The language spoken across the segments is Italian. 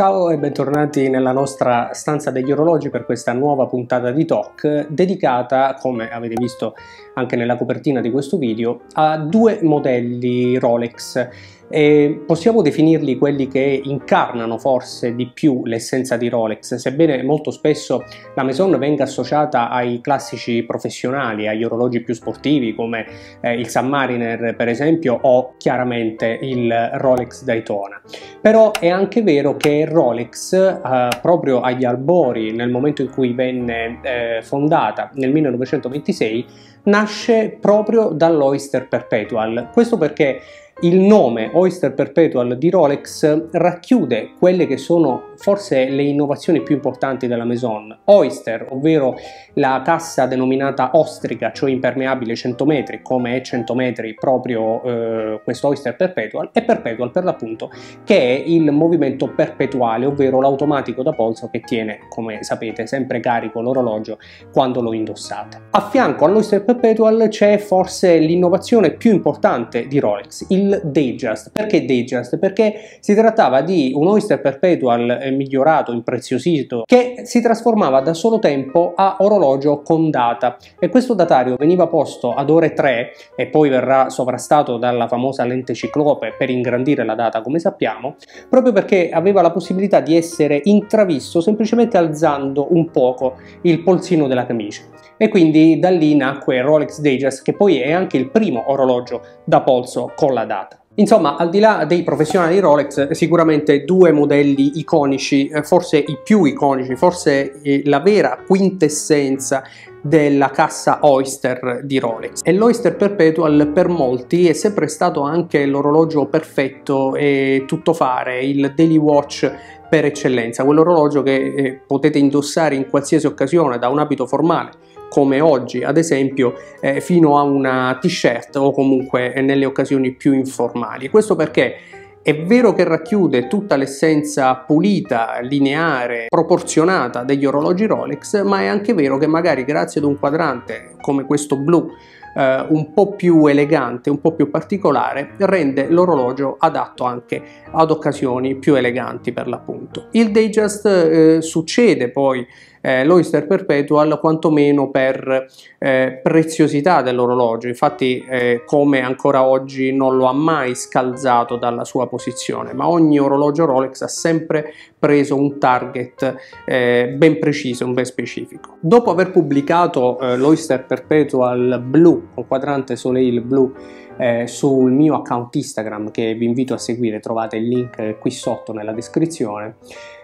Ciao e bentornati nella nostra stanza degli orologi per questa nuova puntata di Talk dedicata, come avete visto anche nella copertina di questo video, a due modelli Rolex e possiamo definirli quelli che incarnano forse di più l'essenza di Rolex, sebbene molto spesso la Maison venga associata ai classici professionali, agli orologi più sportivi come eh, il Submariner per esempio o chiaramente il Rolex Daytona. Però è anche vero che Rolex eh, proprio agli albori, nel momento in cui venne eh, fondata nel 1926, nasce proprio dall'Oyster Perpetual. Questo perché il nome Oyster Perpetual di Rolex racchiude quelle che sono forse le innovazioni più importanti della Maison. Oyster, ovvero la cassa denominata ostrica, cioè impermeabile 100 metri, come è 100 metri proprio eh, questo Oyster Perpetual, e Perpetual per l'appunto, che è il movimento perpetuale, ovvero l'automatico da polso che tiene, come sapete, sempre carico l'orologio quando lo indossate. A fianco all'Oyster Perpetual c'è forse l'innovazione più importante di Rolex, il Datejust. Perché Datejust? Perché si trattava di un Oyster Perpetual eh, migliorato, impreziosito, che si trasformava da solo tempo a orologio con data e questo datario veniva posto ad ore 3 e poi verrà sovrastato dalla famosa lente ciclope per ingrandire la data come sappiamo, proprio perché aveva la possibilità di essere intravisto semplicemente alzando un poco il polsino della camicia e quindi da lì nacque Rolex Datejust che poi è anche il primo orologio da polso con la data. Insomma, al di là dei professionali Rolex, sicuramente due modelli iconici, eh, forse i più iconici, forse eh, la vera quintessenza della cassa Oyster di Rolex. E l'Oyster Perpetual per molti è sempre stato anche l'orologio perfetto e tuttofare, il daily watch per eccellenza, quell'orologio che eh, potete indossare in qualsiasi occasione, da un abito formale come oggi, ad esempio, eh, fino a una t-shirt o comunque nelle occasioni più informali. Questo perché è vero che racchiude tutta l'essenza pulita, lineare, proporzionata degli orologi Rolex, ma è anche vero che magari grazie ad un quadrante come questo blu eh, un po' più elegante, un po' più particolare, rende l'orologio adatto anche ad occasioni più eleganti per l'appunto. Il Datejust eh, succede poi eh, l'Oyster Perpetual quantomeno per eh, preziosità dell'orologio, infatti eh, come ancora oggi non lo ha mai scalzato dalla sua posizione, ma ogni orologio Rolex ha sempre preso un target eh, ben preciso, ben specifico. Dopo aver pubblicato eh, l'Oyster Perpetual blu, con quadrante Soleil blu, eh, sul mio account Instagram che vi invito a seguire, trovate il link qui sotto nella descrizione.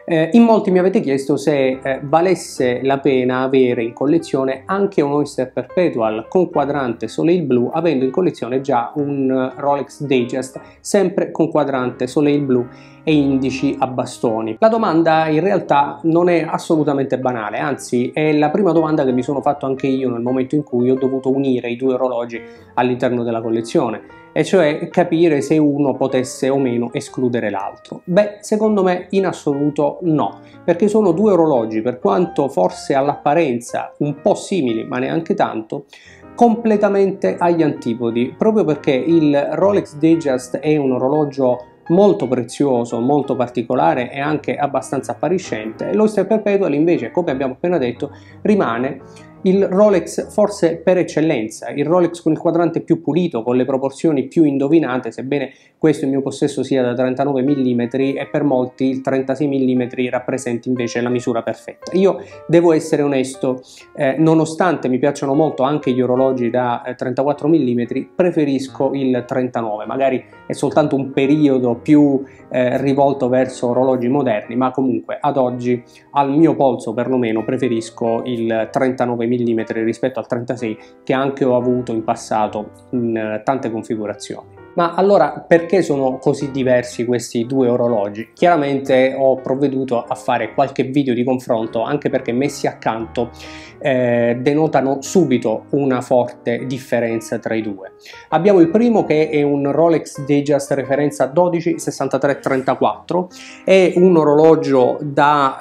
Eh, in molti mi avete chiesto se eh, valesse la pena avere in collezione anche un Oyster Perpetual con quadrante Soleil Blu, avendo in collezione già un Rolex Datejust sempre con quadrante Soleil Blu e indici a bastoni. La domanda in realtà non è assolutamente banale, anzi è la prima domanda che mi sono fatto anche io nel momento in cui ho dovuto unire i due orologi all'interno della collezione e cioè capire se uno potesse o meno escludere l'altro. Beh, secondo me in assoluto no, perché sono due orologi, per quanto forse all'apparenza un po' simili, ma neanche tanto, completamente agli antipodi, proprio perché il Rolex Datejust è un orologio molto prezioso, molto particolare e anche abbastanza appariscente, l'Oyster Perpetual invece, come abbiamo appena detto, rimane il Rolex forse per eccellenza, il Rolex con il quadrante più pulito, con le proporzioni più indovinate, sebbene questo in mio possesso sia da 39 mm e per molti il 36 mm rappresenti invece la misura perfetta. Io devo essere onesto, eh, nonostante mi piacciono molto anche gli orologi da eh, 34 mm, preferisco il 39, magari è soltanto un periodo più eh, rivolto verso orologi moderni, ma comunque ad oggi al mio polso perlomeno preferisco il 39 mm mm rispetto al 36 che anche ho avuto in passato in eh, tante configurazioni. Ma allora perché sono così diversi questi due orologi? Chiaramente ho provveduto a fare qualche video di confronto anche perché messi accanto eh, denotano subito una forte differenza tra i due. Abbiamo il primo che è un Rolex Datejust referenza 12 63 34, è un orologio da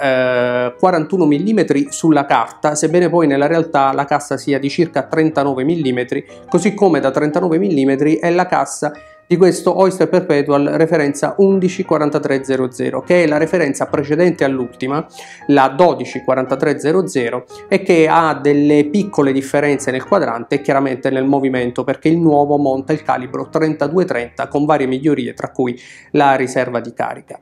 eh, 41 mm sulla carta, sebbene poi nella realtà la cassa sia di circa 39 mm, così come da 39 mm è la cassa di questo Oyster Perpetual referenza 114300 che è la referenza precedente all'ultima, la 124300 e che ha delle piccole differenze nel quadrante e chiaramente nel movimento perché il nuovo monta il calibro 3230 con varie migliorie tra cui la riserva di carica.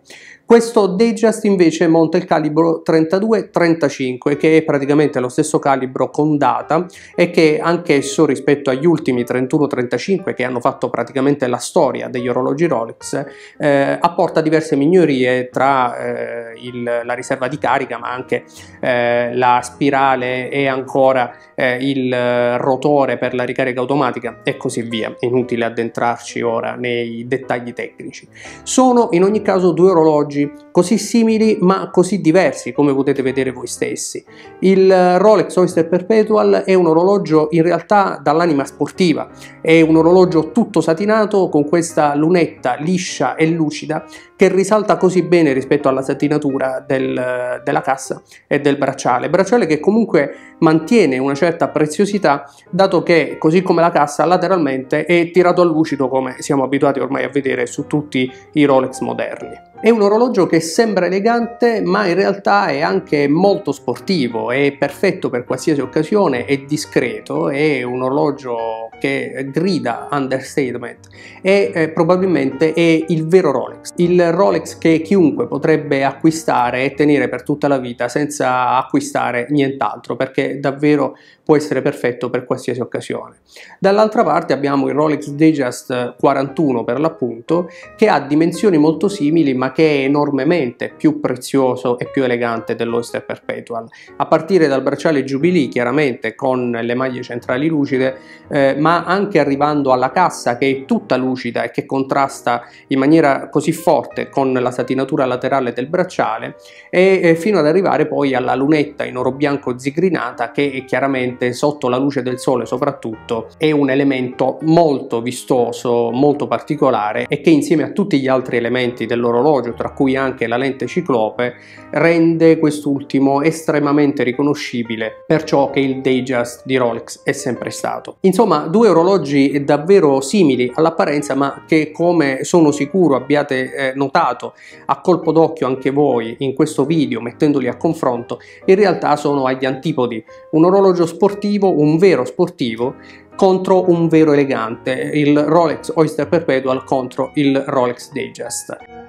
Questo Dayjust invece monta il calibro 32-35 che è praticamente lo stesso calibro con data e che anch'esso rispetto agli ultimi 31-35 che hanno fatto praticamente la storia degli orologi Rolex eh, apporta diverse migliorie tra eh, il, la riserva di carica ma anche eh, la spirale e ancora eh, il rotore per la ricarica automatica e così via. Inutile addentrarci ora nei dettagli tecnici. Sono in ogni caso due orologi così simili ma così diversi come potete vedere voi stessi. Il Rolex Oyster Perpetual è un orologio in realtà dall'anima sportiva, è un orologio tutto satinato con questa lunetta liscia e lucida che risalta così bene rispetto alla satinatura del, della cassa e del bracciale, bracciale che comunque mantiene una certa preziosità dato che così come la cassa lateralmente è tirato a lucido come siamo abituati ormai a vedere su tutti i Rolex moderni. È un orologio che sembra elegante ma in realtà è anche molto sportivo, è perfetto per qualsiasi occasione, è discreto, è un orologio che grida understatement e eh, probabilmente è il vero Rolex, il Rolex che chiunque potrebbe acquistare e tenere per tutta la vita senza acquistare nient'altro perché davvero può essere perfetto per qualsiasi occasione. Dall'altra parte abbiamo il Rolex Datejust 41 per l'appunto che ha dimensioni molto simili ma che è enormemente più prezioso e più elegante dell'Oyster Perpetual a partire dal bracciale Jubilee chiaramente con le maglie centrali lucide eh, ma anche arrivando alla cassa che è tutta lucida e che contrasta in maniera così forte con la satinatura laterale del bracciale e fino ad arrivare poi alla lunetta in oro bianco zigrinata che chiaramente sotto la luce del sole soprattutto è un elemento molto vistoso, molto particolare e che insieme a tutti gli altri elementi dell'orologio, tra cui anche la lente ciclope, rende quest'ultimo estremamente riconoscibile per ciò che il Datejust di Rolex è sempre stato. Insomma, due orologi davvero simili all'apparenza ma che come sono sicuro abbiate eh, notato a colpo d'occhio anche voi in questo video mettendoli a confronto, in realtà sono agli antipodi. Un orologio sportivo un vero sportivo, contro un vero elegante, il Rolex Oyster Perpetual contro il Rolex Datejust.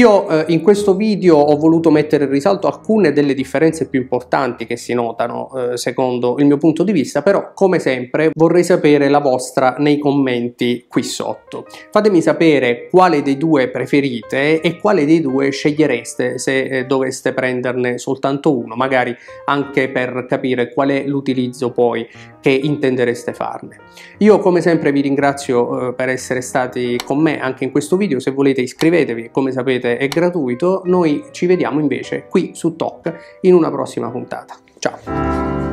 Io eh, in questo video ho voluto mettere in risalto alcune delle differenze più importanti che si notano eh, secondo il mio punto di vista, però come sempre vorrei sapere la vostra nei commenti qui sotto. Fatemi sapere quale dei due preferite e quale dei due scegliereste se eh, doveste prenderne soltanto uno, magari anche per capire qual è l'utilizzo poi che intendereste farne. Io come sempre vi ringrazio eh, per essere stati con me anche in questo video, se volete iscrivetevi, come sapete sapete è gratuito, noi ci vediamo invece qui su TOC in una prossima puntata. Ciao!